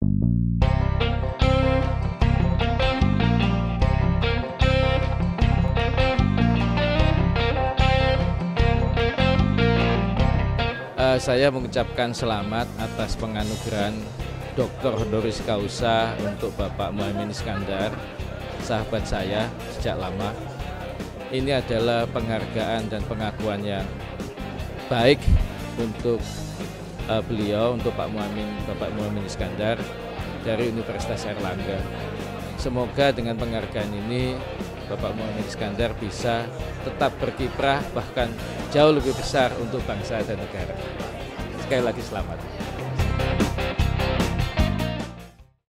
Uh, saya mengucapkan selamat atas penganugerahan Dr. Honoris Causa untuk Bapak Muhammad Iskandar, sahabat saya sejak lama. Ini adalah penghargaan dan pengakuan yang baik untuk uh, beliau, untuk Pak Muhammad, Bapak Muhammad Iskandar dari Universitas Erlangga. Semoga dengan penghargaan ini Bapak Muhammad Iskandar bisa tetap berkiprah bahkan jauh lebih besar untuk bangsa dan negara. Sekali lagi selamat.